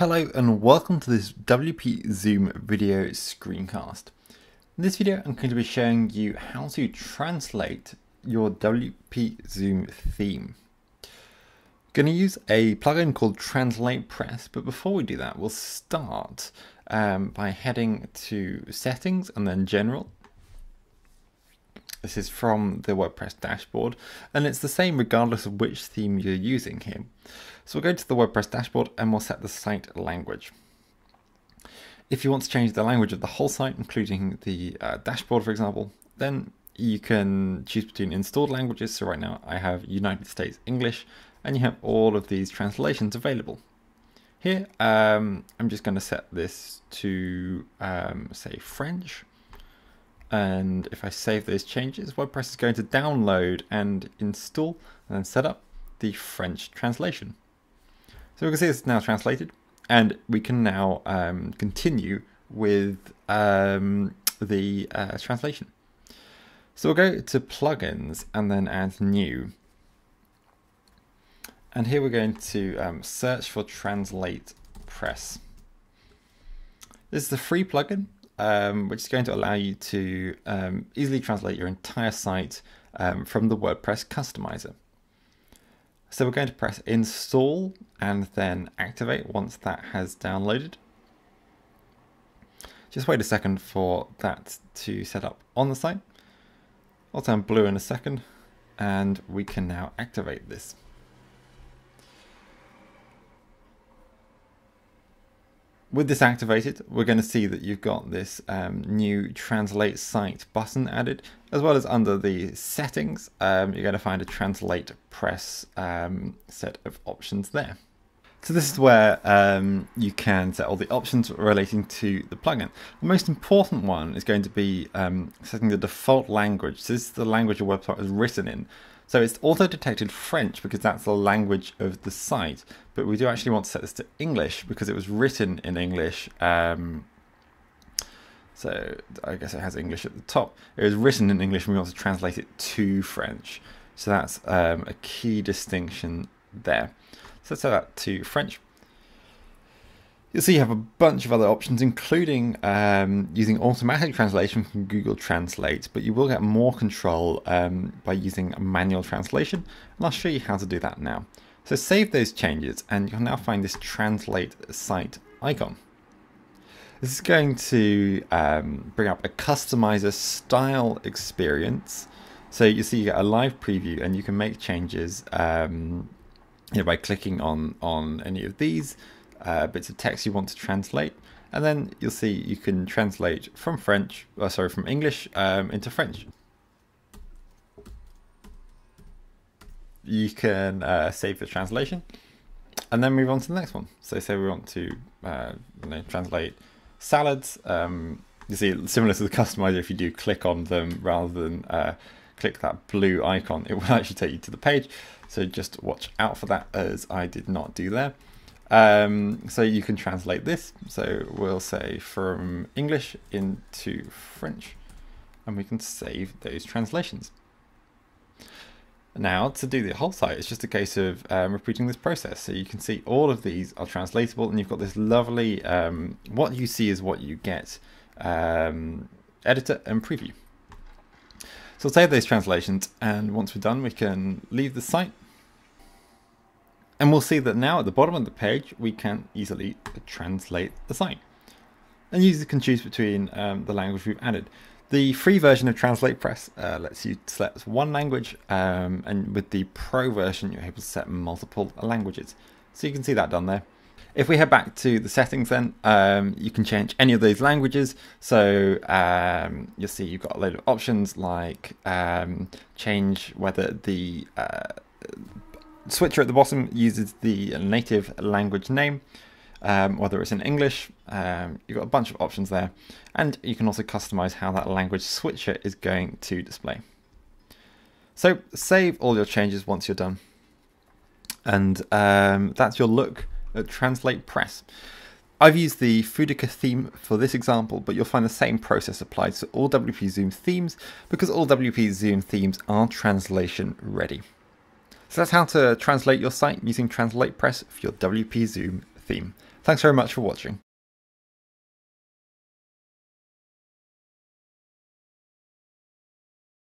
Hello and welcome to this WP Zoom video screencast. In this video I'm going to be showing you how to translate your WP Zoom theme. I'm going to use a plugin called Translate Press, but before we do that we'll start um, by heading to Settings and then General. This is from the WordPress dashboard and it's the same regardless of which theme you're using here. So we'll go to the WordPress dashboard and we'll set the site language. If you want to change the language of the whole site, including the uh, dashboard, for example, then you can choose between installed languages. So right now I have United States English, and you have all of these translations available. Here, um, I'm just going to set this to, um, say, French. And if I save those changes, WordPress is going to download and install and then set up the French translation. So we can see it's now translated and we can now um, continue with um, the uh, translation. So we'll go to plugins and then add new. And here we're going to um, search for Translate Press. This is the free plugin, um, which is going to allow you to um, easily translate your entire site um, from the WordPress customizer. So we're going to press install and then activate once that has downloaded. Just wait a second for that to set up on the site. I'll turn blue in a second and we can now activate this. With this activated, we're going to see that you've got this um, new translate site button added, as well as under the settings, um, you're going to find a translate press um, set of options there. So this is where um, you can set all the options relating to the plugin. The most important one is going to be um, setting the default language. So this is the language your website is written in. So it's auto detected French because that's the language of the site, but we do actually want to set this to English because it was written in English. Um, so I guess it has English at the top. It was written in English and we want to translate it to French. So that's um, a key distinction there. So let's set that to French. You'll see you have a bunch of other options, including um, using automatic translation from Google Translate, but you will get more control um, by using manual translation, and I'll show you how to do that now. So save those changes, and you'll now find this translate site icon. This is going to um, bring up a customizer style experience. So you see you get a live preview, and you can make changes um, you know, by clicking on, on any of these uh, bits of text you want to translate. And then you'll see you can translate from French, uh, sorry, from English um, into French. You can uh, save the translation and then move on to the next one. So say we want to uh, you know, translate salads. Um, you see, similar to the customizer, if you do click on them rather than uh, click that blue icon, it will actually take you to the page. So just watch out for that as I did not do there. Um, so you can translate this. So we'll say from English into French, and we can save those translations. Now, to do the whole site, it's just a case of um, repeating this process. So you can see all of these are translatable, and you've got this lovely, um, what you see is what you get, um, editor and preview. So save those translations, and once we're done, we can leave the site and we'll see that now at the bottom of the page, we can easily translate the site. And users can choose between um, the language we've added. The free version of Translate Press uh, lets you select one language, um, and with the pro version, you're able to set multiple languages. So you can see that done there. If we head back to the settings then, um, you can change any of those languages. So um, you'll see you've got a load of options like um, change whether the uh, switcher at the bottom uses the native language name, um, whether it's in English. Um, you've got a bunch of options there, and you can also customize how that language switcher is going to display. So save all your changes once you're done. And um, that's your look at Translate Press. I've used the Foodica theme for this example, but you'll find the same process applied to all WP Zoom themes because all WP Zoom themes are translation ready. So that's how to translate your site using Translate Press for your WP Zoom theme. Thanks very much for watching.